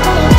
oh you.